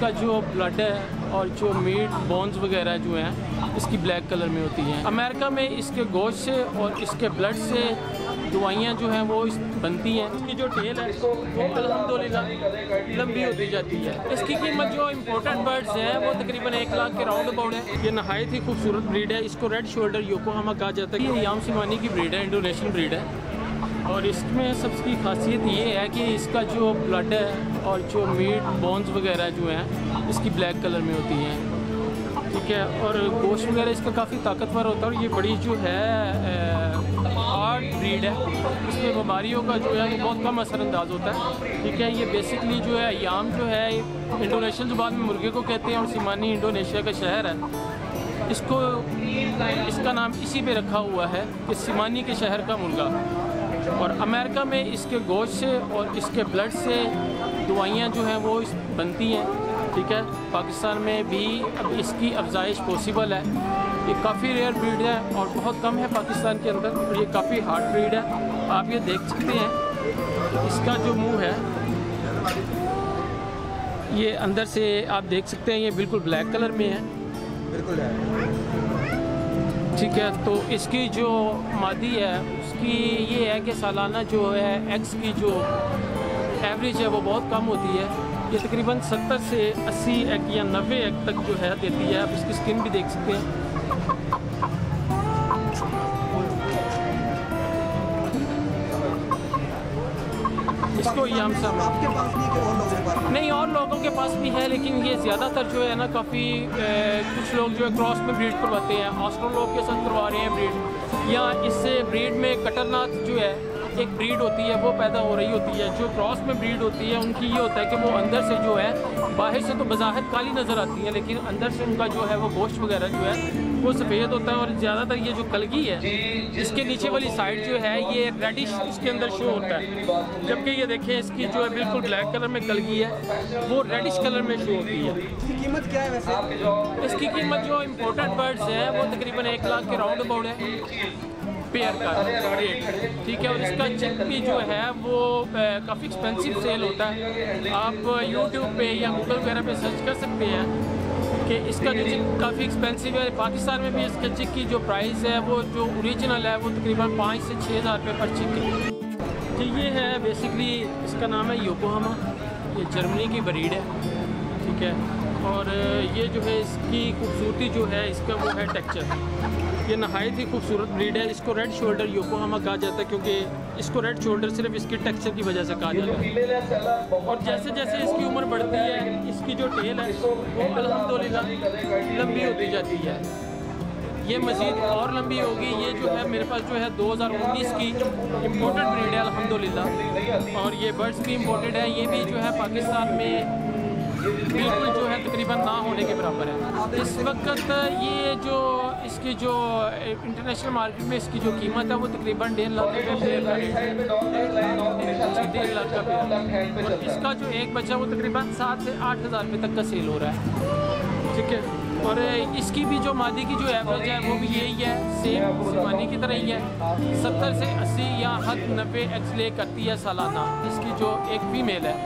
کا جو بلڈ ہے اور جو میٹ بونز وغیرہ جو ہیں، اس کی بلیک کلر میں ہوتی ہیں۔ امریکہ میں اس کے گوشت سے اور اس کے بلڈ سے دوائیاں جو ہیں وہ بنتی ہیں۔ اس کی جو ٹیل ہے، وہ الحمدللہ لمبی ہوتی جاتی ہے۔ اس کی قیمت جو امپورٹنٹ برڈز ہیں، وہ تقریباً ایک لاکھ کے راؤنڈ اباؤٹ ہے یہ نہایت ہی خوبصورت بریڈ ہے۔ اس کو ریڈ شولڈر یوکو ہما کہا جاتا ہے۔ یہ یام سیمانی کی بریڈ ہے، انڈونیشین بریڈ ہے۔ اور اس میں سب کی خاصیت یہ ہے کہ اس کا جو بلڈ ہے اور جو میٹ بونز وغیرہ جو ہیں، اس کی بلیک کلر میں ہوتی ہیں۔ ٹھیک ہے؟ اور گوشت وغیرہ اس کا کافی طاقتور ہوتا ہے اور یہ بڑی جو ہے ہارڈ بریڈ ہے۔ اس میں بیماریوں کا جو ہے، وہ بہت کم اثر انداز ہوتا ہے۔ ٹھیک ہے؟ یہ بیسکلی جو ہے یام جو ہے انڈونیشین زبان میں مرغے کو کہتے ہیں اور سیمانی انڈونیشیا کا شہر ہے۔ اس کو، اس کا نام اسی پہ رکھا ہوا ہے کہ سیمانی کے شہر کا مرغا اور امریکہ میں اس کے گوشت سے اور اس کے بلڈ سے دوائیاں جو ہیں وہ بنتی ہیں ٹھیک ہے؟ پاکستان میں بھی اب اس کی افزائش پاسبل ہے۔ یہ کافی ریئر بریڈ ہے اور بہت کم ہے پاکستان کے اندر اور یہ کافی ہارڈ بریڈ ہے۔ آپ یہ دیکھ سکتے ہیں اس کا جو منہ ہے یہ اندر سے آپ دیکھ سکتے ہیں یہ بالکل بلیک کلر میں ہے۔ بالکل ٹھیک ہے؟ تو اس کی جو مادی ہے کی یہ ہے کہ سالانہ جو ہے ایکس کی جو ایوریج ہے وہ بہت کم ہوتی ہے۔ یہ تقریباً ستر سے اسی ایک یا نوے ایک تک جو ہے دیتی ہے۔ آپ اس کی سکن بھی دیکھ سکتے ہیں۔ اس کو یہ ہم سب آپ کے پاس نہیں کہ اور لوگوں کے پاس؟ نہیں اور لوگوں کے پاس بھی ہے لیکن یہ زیادہ تر جو ہے نا کافی کچھ لوگ جو ہے کراس میں بریڈ کرواتے ہیں۔ آسٹرو لوگ کے ساتھ کروا رہے ہیں بریڈ۔ یا اس سے بریڈ میں کٹر ناتھ جو ہے ایک بریڈ ہوتی ہے وہ پیدا ہو رہی ہوتی ہے جو کراس میں بریڈ ہوتی ہے ان کی یہ ہوتا ہے کہ وہ اندر سے جو ہے باہر سے تو بظاہر کالی نظر آتی ہے لیکن اندر سے ان کا جو ہے وہ گوشت وغیرہ جو ہے وہ سفید ہوتا ہے اور زیادہ تر یہ جو کلگی ہے اس کے نیچے والی سائڈ جو ہے یہ ریڈش اس کے اندر شو ہوتا ہے۔ جبکہ یہ دیکھیں اس کی جو ہے بالکل بلیک کلر میں کلگی ہے وہ ریڈش کلر میں شو ہوتی ہے۔ اس کی قیمت کیا ہے ویسے؟ اس کی قیمت جو امپورٹنٹ برڈز ہیں وہ تقریباً ایک لاکھ کے راؤنڈ اباؤٹ ہے۔ پیئر کا ریٹ ٹھیک ہے اور اس کا چیک بھی جو ہے وہ کافی ایکسپینسو سیل ہوتا ہے آپ یوٹیوب پہ یا گوگل وغیرہ پہ سرچ کر سکتے ہیں کہ اس کا جو چک کافی ایکسپینسو ہے پاکستان میں بھی اس کے چک کی جو پرائز ہے وہ جو اوریجنل ہے وہ تقریباً پانچ سے چھ ہزار روپے پر چک ہے جی یہ ہے بیسکلی اس کا نام ہے یوکوہما یہ جرمنی کی بریڈ ہے ٹھیک ہے اور یہ جو ہے اس کی خوبصورتی جو ہے اس کا وہ ہے ٹیکچر یہ نہایت ہی خوبصورت بریڈ ہے۔ اس کو ریڈ شولڈر یوکو ہما کہا جاتا ہے کیونکہ اس کو ریڈ شولڈر صرف اس کی ٹیکسچر کی وجہ سے کہا جاتا ہے۔ اور جیسے جیسے اس کی عمر بڑھتی ہے، اس کی جو ٹیل ہے، وہ الحمدللہ لمبی ہوتی جاتی ہے۔ یہ مزید اور لمبی ہوگی۔ یہ جو ہے، میرے پاس جو ہے دو ہزار انیس کی امپورٹڈ بریڈ ہے، الحمدللہ۔ اور یہ برڈز بھی امپورٹڈ ہے یہ بھی جو ہے پاکستان میں بالکل جو ہے تقریباً نہ ہونے کے برابر ہے۔ اس وقت یہ جو اس کی جو انٹرنیشنل مارکیٹ میں اس کی جو قیمت ہے وہ تقریباً ڈیڑھ لاکھ روپے ڈیڑھ لاکھ کا پیڑ اور اس کا جو ایک بچہ وہ تقریباً سات سے آٹھ ہزار روپے تک کا سیل ہو رہا ہے۔ ٹھیک ہے؟ اور اس کی بھی جو مادی کی جو ایوریج ہے وہ بھی یہی ہے۔ سیم سیمانی کی طرح ہی ہے۔ ستر سے اسی یا حد نبے ایکس لے کرتی ہے سالانہ۔ اس کی جو ایک فیمیل ہے۔